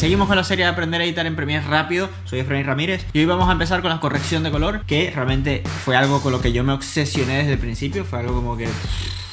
Seguimos con la serie de aprender a editar en Premiere rápido. Soy Efraín Ramírez y hoy vamos a empezar con la corrección de color, que realmente fue algo con lo que yo me obsesioné desde el principio. Fue algo como que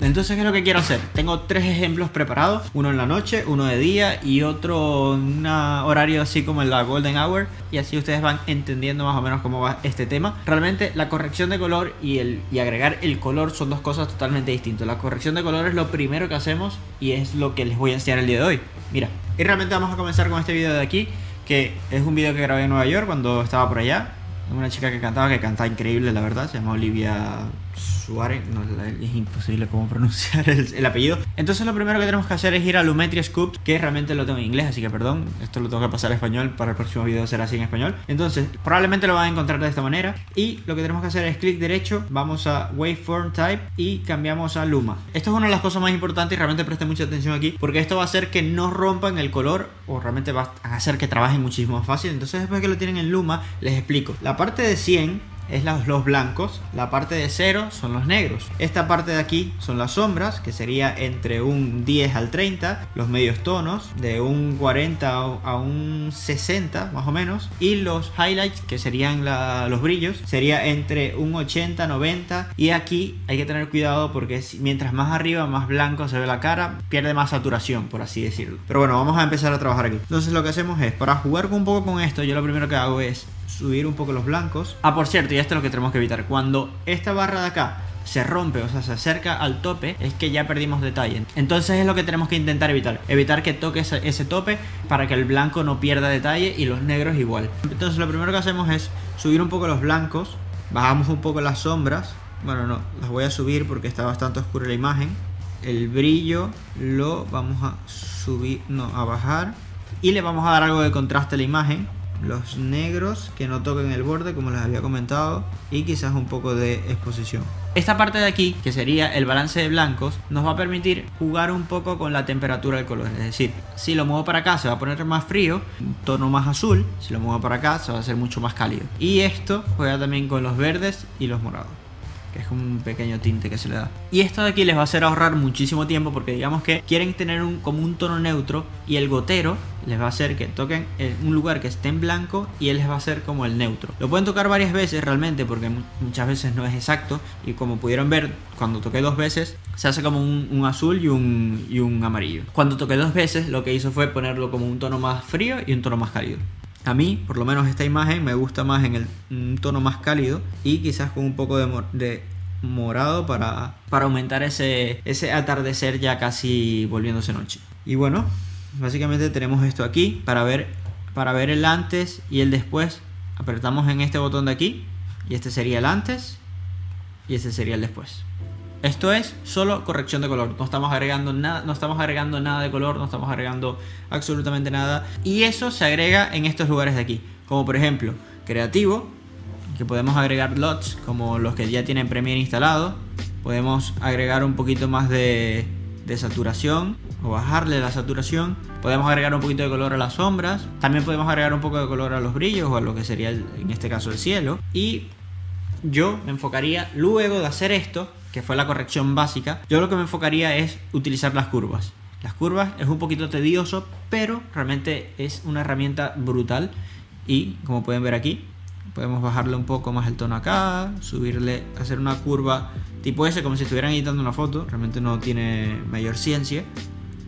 entonces, ¿qué es lo que quiero hacer? Tengo tres ejemplos preparados, uno en la noche, uno de día y otro en un horario así como en la Golden Hour y así ustedes van entendiendo más o menos cómo va este tema. Realmente la corrección de color y, el, y agregar el color son dos cosas totalmente distintas. La corrección de color es lo primero que hacemos y es lo que les voy a enseñar el día de hoy. Mira, y realmente vamos a comenzar con este video de aquí, que es un video que grabé en Nueva York cuando estaba por allá. Una chica que cantaba, que canta increíble, la verdad, se llama Olivia Suárez, no, es imposible cómo pronunciar el, apellido. Entonces lo primero que tenemos que hacer es ir a Lumetri Scoop, que realmente lo tengo en inglés, así que perdón, esto lo tengo que pasar a español, para el próximo video será así en español. Entonces, probablemente lo van a encontrar de esta manera. Y lo que tenemos que hacer es clic derecho, vamos a Waveform Type y cambiamos a Luma. Esto es una de las cosas más importantes y realmente presten mucha atención aquí, porque esto va a hacer que no rompan el color o realmente va a hacer que trabajen muchísimo más fácil. Entonces después que lo tienen en Luma, les explico. La parte de 100 es los, blancos, la parte de cero son los negros. Esta parte de aquí son las sombras, que sería entre un 10 al 30, los medios tonos, de un 40 a un 60 más o menos, y los highlights, que serían los brillos, sería entre un 80, 90, y aquí hay que tener cuidado porque mientras más arriba, más blanco se ve la cara, pierde más saturación, por así decirlo. Pero bueno, vamos a empezar a trabajar aquí. Entonces lo que hacemos es, para jugar un poco con esto, yo lo primero que hago es subir un poco los blancos. Ah, por cierto, y esto es lo que tenemos que evitar. Cuando esta barra de acá se rompe, o sea, se acerca al tope, es que ya perdimos detalle. Entonces es lo que tenemos que intentar evitar. Evitar que toque ese, tope para que el blanco no pierda detalle y los negros igual. Entonces lo primero que hacemos es subir un poco los blancos, bajamos un poco las sombras. Bueno, no, las voy a subir porque está bastante oscura la imagen. El brillo lo vamos a subir, no, a bajar. Y le vamos a dar algo de contraste a la imagen los negros que no toquen el borde como les había comentado y quizás un poco de exposición. Esta parte de aquí, que sería el balance de blancos, nos va a permitir jugar un poco con la temperatura del color. Es decir, si lo muevo para acá se va a poner más frío, un tono más azul. Si lo muevo para acá se va a hacer mucho más cálido. Y esto juega también con los verdes y los morados que es como un pequeño tinte que se le da. Y esto de aquí les va a hacer ahorrar muchísimo tiempo porque digamos que quieren tener un, como un tono neutro y el gotero les va a hacer que toquen en un lugar que esté en blanco y él les va a hacer como el neutro. Lo pueden tocar varias veces realmente porque muchas veces no es exacto y como pudieron ver cuando toqué dos veces se hace como un, azul y un, y un amarillo. Cuando toqué dos veces lo que hizo fue ponerlo como un tono más frío y un tono más cálido. A mí, por lo menos esta imagen, me gusta más en el tono más cálido y quizás con un poco de, morado para, para aumentar ese, ese atardecer ya casi volviéndose noche. Y bueno, básicamente tenemos esto aquí para ver, para ver el antes y el después. Apretamos en este botón de aquí y este sería el antes y este sería el después. Esto es solo corrección de color. No estamos agregando nada, no estamos agregando nada de color, no estamos agregando absolutamente nada. Y eso se agrega en estos lugares de aquí. Como por ejemplo, creativo, que podemos agregar LOTs como los que ya tienen Premiere instalado. Podemos agregar un poquito más de, de saturación o bajarle la saturación. Podemos agregar un poquito de color a las sombras. También podemos agregar un poco de color a los brillos o a lo que sería en este caso el cielo. Y yo me enfocaría luego de hacer esto que fue la corrección básica, yo lo que me enfocaría es utilizar las curvas. Las curvas es un poquito tedioso, pero realmente es una herramienta brutal y como pueden ver aquí, podemos bajarle un poco más el tono acá, subirle, hacer una curva tipo S como si estuvieran editando una foto, realmente no tiene mayor ciencia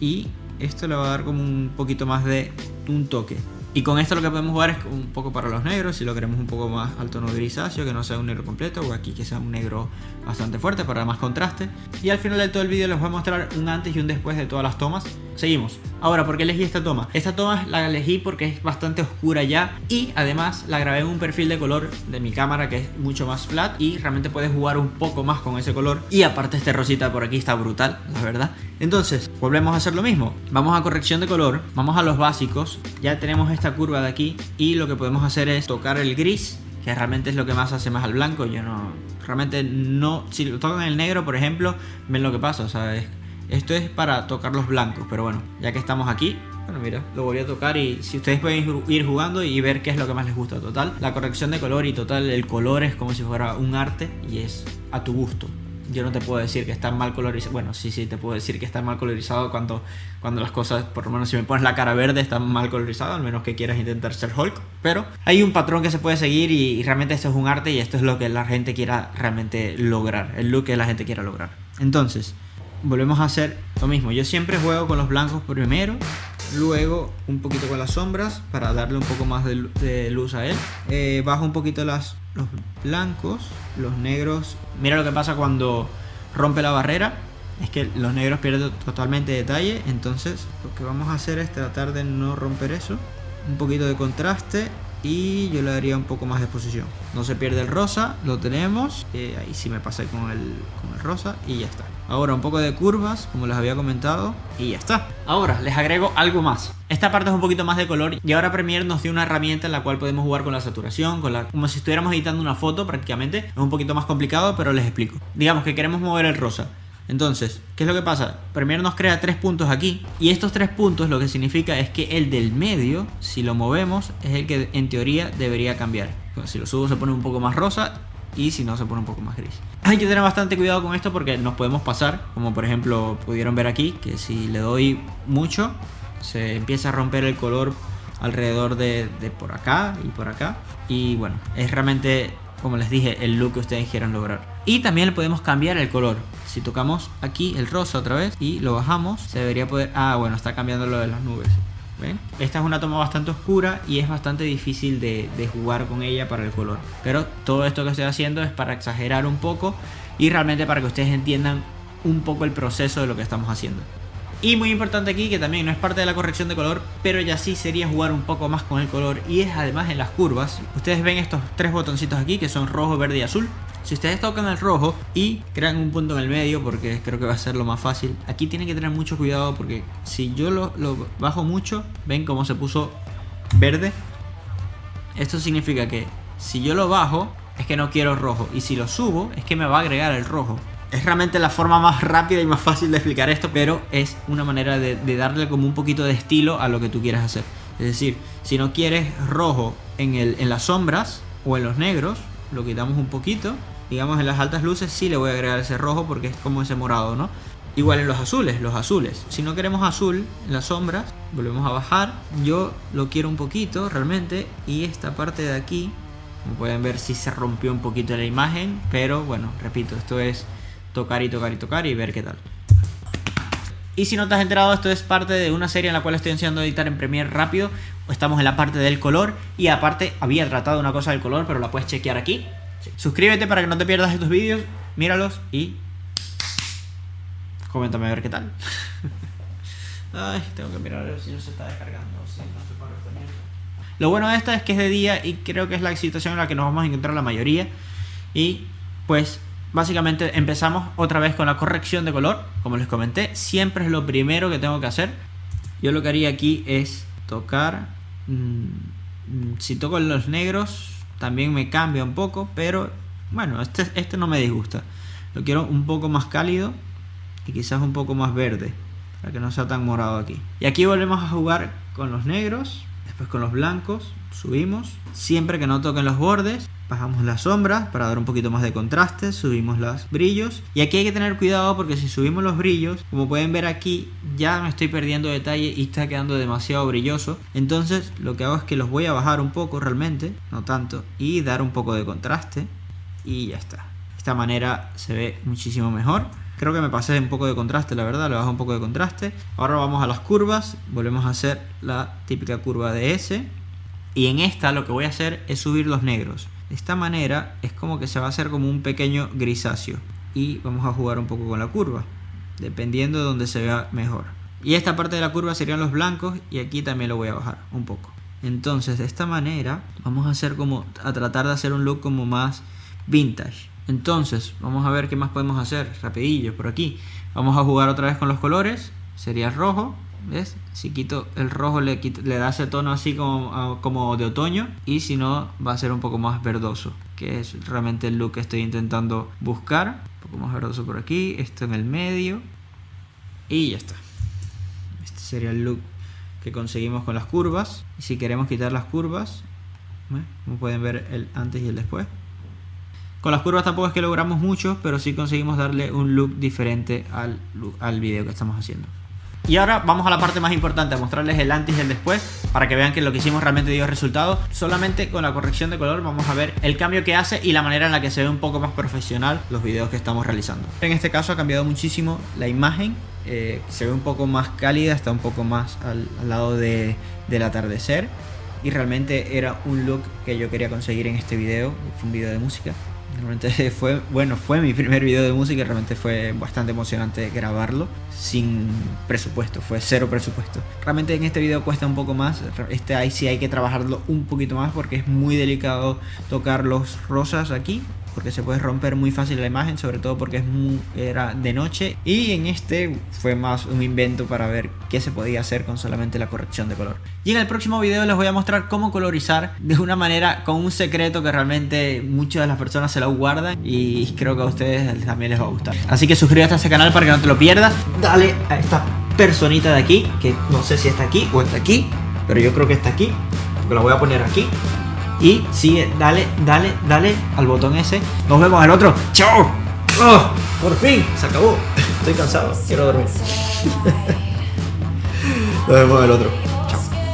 y esto le va a dar como un poquito más de un toque. Y con esto lo que podemos jugar es un poco para los negros, si lo queremos un poco más al tono grisáceo, que no sea un negro completo, o aquí que sea un negro bastante fuerte para más contraste. Y al final de todo el vídeo les voy a mostrar un antes y un después de todas las tomas. Seguimos. Ahora, ¿por qué elegí esta toma? Esta toma la elegí porque es bastante oscura ya y además la grabé en un perfil de color de mi cámara que es mucho más flat y realmente puedes jugar un poco más con ese color. Y aparte este rosita por aquí está brutal, la verdad. Entonces, volvemos a hacer lo mismo. Vamos a corrección de color, vamos a los básicos. Ya tenemos esta curva de aquí y lo que podemos hacer es tocar el gris que realmente es lo que más hace más al blanco. Yo no, realmente no, si lo tocan el negro, por ejemplo, ven lo que pasa, o sea, esto es para tocar los blancos, pero bueno, ya que estamos aquí, bueno, mira, lo voy a tocar y si ustedes pueden ir jugando y ver qué es lo que más les gusta. Total, la corrección de color y total, el color es como si fuera un arte y es a tu gusto. yo no te puedo decir que está mal colorizado. Bueno, sí, sí, te puedo decir que está mal colorizado cuando, cuando las cosas, por lo menos si me pones la cara verde, está mal colorizado, al menos que quieras intentar ser Hulk. Pero hay un patrón que se puede seguir y, realmente esto es un arte y esto es lo que la gente quiera realmente lograr, el look que la gente quiera lograr. Entonces, volvemos a hacer lo mismo. Yo siempre juego con los blancos primero, luego un poquito con las sombras para darle un poco más de, luz a él. Eh, bajo un poquito las, los blancos, los negros. Mira lo que pasa cuando rompe la barrera. Es que los negros pierden totalmente detalle. Entonces lo que vamos a hacer es tratar de no romper eso. Un poquito de contraste y yo le daría un poco más de exposición. No se pierde el rosa, lo tenemos. Eh, ahí sí me pasé con el, con el rosa y ya está. Ahora un poco de curvas, como les había comentado, y ya está. Ahora les agrego algo más. Esta parte es un poquito más de color y ahora Premiere nos dio una herramienta en la cual podemos jugar con la saturación, con la, como si estuviéramos editando una foto prácticamente. Es un poquito más complicado, pero les explico. Digamos que queremos mover el rosa. Entonces, ¿qué es lo que pasa? Premiere nos crea tres puntos aquí y estos tres puntos lo que significa es que el del medio, si lo movemos, es el que en teoría debería cambiar. Si lo subo se pone un poco más rosa y si no se pone un poco más gris. Hay que tener bastante cuidado con esto porque nos podemos pasar, como por ejemplo pudieron ver aquí, que si le doy mucho se empieza a romper el color alrededor de, por acá y por acá. Y bueno, es realmente, como les dije, el look que ustedes quieran lograr. Y también podemos cambiar el color. Si tocamos aquí el rosa otra vez y lo bajamos, se debería poder... Ah, bueno, está cambiando lo de las nubes. ¿Ven? Esta es una toma bastante oscura y es bastante difícil de, de, jugar con ella para el color. Pero todo esto que estoy haciendo es para exagerar un poco y realmente para que ustedes entiendan un poco el proceso de lo que estamos haciendo. Y muy importante aquí, que también no es parte de la corrección de color, pero ya sí sería jugar un poco más con el color. Y es además en las curvas. Ustedes ven estos tres botoncitos aquí, que son rojo, verde y azul. Si ustedes tocan el rojo y crean un punto en el medio, porque creo que va a ser lo más fácil, aquí tienen que tener mucho cuidado porque si yo lo, bajo mucho, ven cómo se puso verde. Esto significa que si yo lo bajo, es que no quiero rojo. Y si lo subo, es que me va a agregar el rojo. Es realmente la forma más rápida y más fácil de explicar esto, pero es una manera de, darle como un poquito de estilo a lo que tú quieres hacer. Es decir, si no quieres rojo en, el, en las sombras o en los negros, lo quitamos un poquito. Digamos en las altas luces sí le voy a agregar ese rojo porque es como ese morado, ¿no? Igual en los azules, los azules. Si no queremos azul en las sombras, volvemos a bajar. Yo lo quiero un poquito realmente. Y esta parte de aquí, como pueden ver, sí se rompió un poquito la imagen. Pero bueno, repito, esto es tocar y tocar y tocar y ver qué tal. Y si no te has enterado, esto es parte de una serie en la cual estoy enseñando a editar en Premiere rápido. Estamos en la parte del color y aparte había tratado una cosa del color, pero la puedes chequear aquí. Suscríbete para que no te pierdas estos vídeos, míralos y coméntame a ver qué tal. Ay, tengo que mirar a ver si no se está descargando. Lo bueno de esta es que es de día y creo que es la situación en la que nos vamos a encontrar la mayoría. Y pues Básicamente empezamos otra vez con la corrección de color, como les comenté, siempre es lo primero que tengo que hacer. Yo lo que haría aquí es tocar, mm, si toco los negros también me cambia un poco, pero bueno, este, este no me disgusta. Lo quiero un poco más cálido y quizás un poco más verde, para que no sea tan morado aquí. Y aquí volvemos a jugar con los negros, después con los blancos, subimos, siempre que no toquen los bordes bajamos las sombras para dar un poquito más de contraste, subimos los brillos y aquí hay que tener cuidado porque si subimos los brillos, como pueden ver aquí, ya me estoy perdiendo detalle y está quedando demasiado brilloso. Entonces lo que hago es que los voy a bajar un poco realmente, no tanto, y dar un poco de contraste y ya está. De esta manera se ve muchísimo mejor. Creo que me pasé un poco de contraste, la verdad, le bajo un poco de contraste. Ahora vamos a las curvas, volvemos a hacer la típica curva de S. Y en esta lo que voy a hacer es subir los negros. De esta manera es como que se va a hacer como un pequeño grisáceo. Y vamos a jugar un poco con la curva, dependiendo de donde se vea mejor. Y esta parte de la curva serían los blancos y aquí también lo voy a bajar un poco. Entonces de esta manera vamos a hacer como a tratar de hacer un look como más vintage. Entonces vamos a ver qué más podemos hacer rapidillo por aquí. Vamos a jugar otra vez con los colores. Sería rojo, ¿Ves? Si quito el rojo le, da ese tono así como, como de otoño y si no va a ser un poco más verdoso, que es realmente el look que estoy intentando buscar. Un poco más verdoso por aquí, esto en el medio y ya está. Este sería el look que conseguimos con las curvas. Y si queremos quitar las curvas, como pueden ver el antes y el después. Con las curvas tampoco es que logramos mucho, pero sí conseguimos darle un look diferente al, al video que estamos haciendo. Y ahora vamos a la parte más importante, a mostrarles el antes y el después, para que vean que lo que hicimos realmente dio resultado. Solamente con la corrección de color vamos a ver el cambio que hace y la manera en la que se ve un poco más profesional los videos que estamos realizando. En este caso ha cambiado muchísimo la imagen, eh, se ve un poco más cálida, está un poco más al, lado de, del atardecer. Y realmente era un look que yo quería conseguir en este video, fue un video de música. Realmente fue, bueno, fue mi primer video de música realmente fue bastante emocionante grabarlo sin presupuesto, fue cero presupuesto. Realmente en este video cuesta un poco más, este ahí sí hay que trabajarlo un poquito más porque es muy delicado tocar los rosas aquí, porque se puede romper muy fácil la imagen, sobre todo porque es era de noche. Y en este fue más un invento para ver qué se podía hacer con solamente la corrección de color. Y en el próximo video les voy a mostrar cómo colorizar de una manera con un secreto que realmente muchas de las personas se lo guardan y creo que a ustedes también les va a gustar. Así que suscríbete a este canal para que no te lo pierdas. Dale a esta personita de aquí, que no sé si está aquí o está aquí, pero yo creo que está aquí. Porque la voy a poner aquí y sigue, dale, dale, dale al botón ese. Nos vemos al otro. ¡Chao! ¡Oh! Por fin, se acabó. Estoy cansado, quiero dormir. Nos vemos al otro.